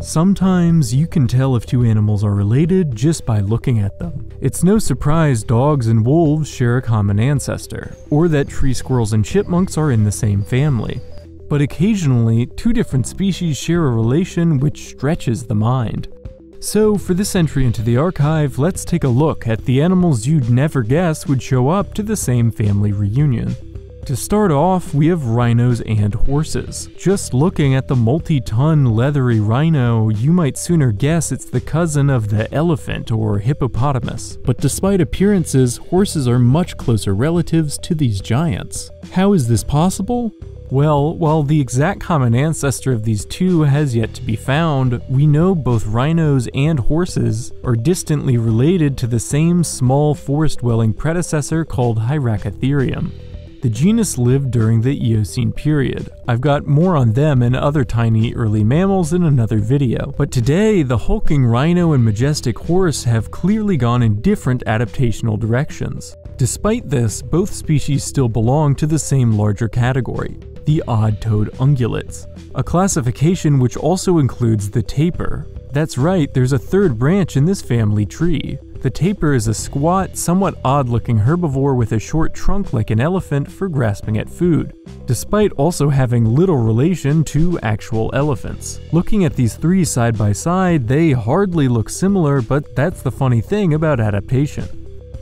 Sometimes you can tell if two animals are related just by looking at them. It's no surprise dogs and wolves share a common ancestor, or that tree squirrels and chipmunks are in the same family. But occasionally, two different species share a relation which stretches the mind. So, for this entry into the archive, let's take a look at the animals you'd never guess would show up to the same family reunion. To start off, we have rhinos and horses. Just looking at the multi-ton leathery rhino, you might sooner guess it's the cousin of the elephant or hippopotamus. But despite appearances, horses are much closer relatives to these giants. How is this possible? Well, while the exact common ancestor of these two has yet to be found, we know both rhinos and horses are distantly related to the same small forest-dwelling predecessor called Hyracotherium. The genus lived during the Eocene period. I've got more on them and other tiny early mammals in another video, but today the hulking rhino and majestic horse have clearly gone in different adaptational directions. Despite this, both species still belong to the same larger category, the odd-toed ungulates, a classification which also includes the tapir. That's right, there's a third branch in this family tree. The tapir is a squat, somewhat odd-looking herbivore with a short trunk like an elephant for grasping at food, despite also having little relation to actual elephants. Looking at these three side by side, they hardly look similar, but that's the funny thing about adaptation.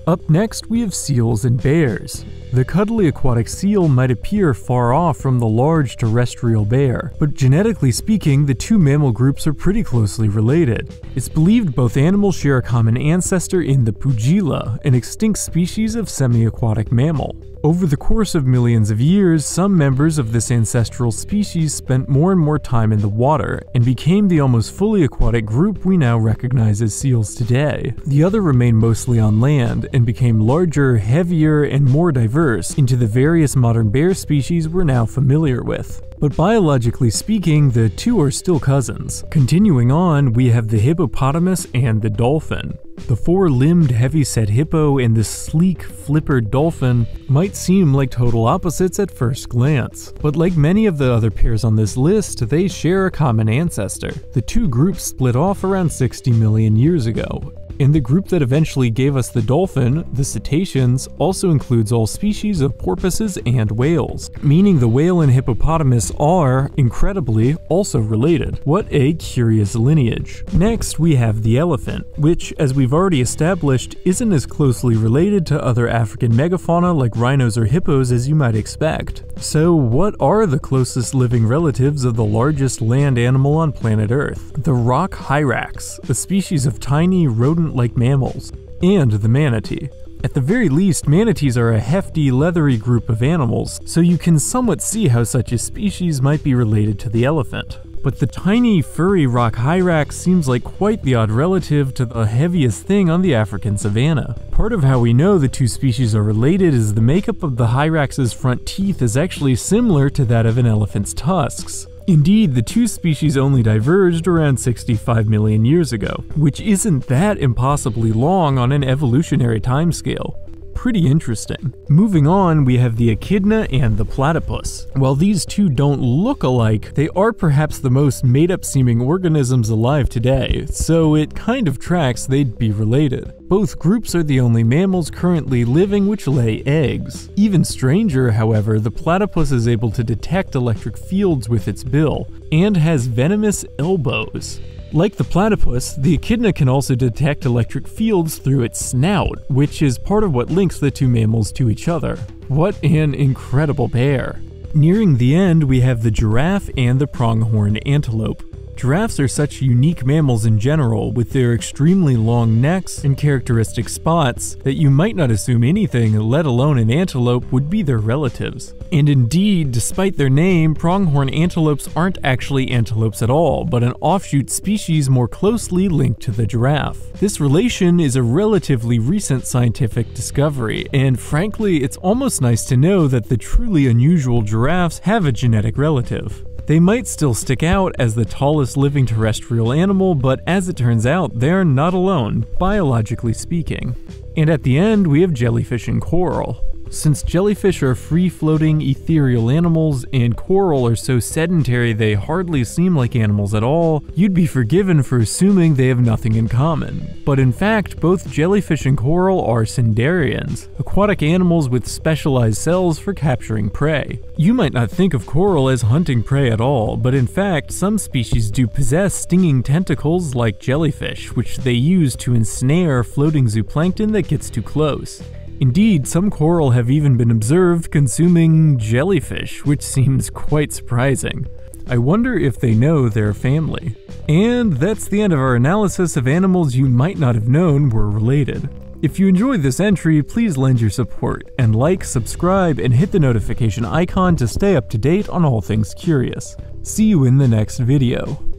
Up next, we have seals and bears. The cuddly aquatic seal might appear far off from the large terrestrial bear, but genetically speaking, the two mammal groups are pretty closely related. It's believed both animals share a common ancestor in the Puijila, an extinct species of semi-aquatic mammal. Over the course of millions of years, some members of this ancestral species spent more and more time in the water and became the almost fully aquatic group we now recognize as seals today. The other remained mostly on land and became larger, heavier, and more diverse into the various modern bear species we're now familiar with. But biologically speaking, the two are still cousins. Continuing on, we have the hippopotamus and the dolphin. The four-limbed heavyset hippo and the sleek, flippered dolphin might seem like total opposites at first glance, but like many of the other pairs on this list, they share a common ancestor. The two groups split off around 60 million years ago, and the group that eventually gave us the dolphin, the cetaceans, also includes all species of porpoises and whales, meaning the whale and hippopotamus are, incredibly, also related. What a curious lineage. Next, we have the elephant, which, as we've already established, isn't as closely related to other African megafauna like rhinos or hippos as you might expect. So, what are the closest living relatives of the largest land animal on planet Earth? The rock hyrax, a species of tiny rodent like mammals, and the manatee. At the very least, manatees are a hefty, leathery group of animals, so you can somewhat see how such a species might be related to the elephant. But the tiny, furry rock hyrax seems like quite the odd relative to the heaviest thing on the African savanna. Part of how we know the two species are related is the makeup of the hyrax's front teeth is actually similar to that of an elephant's tusks. Indeed, the two species only diverged around 65 million years ago, which isn't that impossibly long on an evolutionary timescale pretty interesting. Moving on, we have the echidna and the platypus. While these two don't look alike, they are perhaps the most made up seeming organisms alive today, so it kind of tracks they'd be related. Both groups are the only mammals currently living which lay eggs. Even stranger, however, the platypus is able to detect electric fields with its bill, and has venomous elbows. Like the platypus, the echidna can also detect electric fields through its snout, which is part of what links the two mammals to each other. What an incredible pair! Nearing the end, we have the giraffe and the pronghorn antelope. Giraffes are such unique mammals in general, with their extremely long necks and characteristic spots, that you might not assume anything, let alone an antelope, would be their relatives. And indeed, despite their name, pronghorn antelopes aren't actually antelopes at all, but an offshoot species more closely linked to the giraffe. This relation is a relatively recent scientific discovery, and frankly, it's almost nice to know that the truly unusual giraffes have a genetic relative. They might still stick out as the tallest living terrestrial animal, but as it turns out, they're not alone, biologically speaking. And at the end, we have jellyfish and coral. Since jellyfish are free floating, ethereal animals, and coral are so sedentary they hardly seem like animals at all, you'd be forgiven for assuming they have nothing in common. But in fact, both jellyfish and coral are cnidarians, aquatic animals with specialized cells for capturing prey. You might not think of coral as hunting prey at all, but in fact, some species do possess stinging tentacles like jellyfish, which they use to ensnare floating zooplankton that gets too close. Indeed, some coral have even been observed consuming jellyfish, which seems quite surprising. I wonder if they know their family. And that's the end of our analysis of animals you might not have known were related. If you enjoyed this entry, please lend your support and like, subscribe, and hit the notification icon to stay up to date on all things curious. See you in the next video.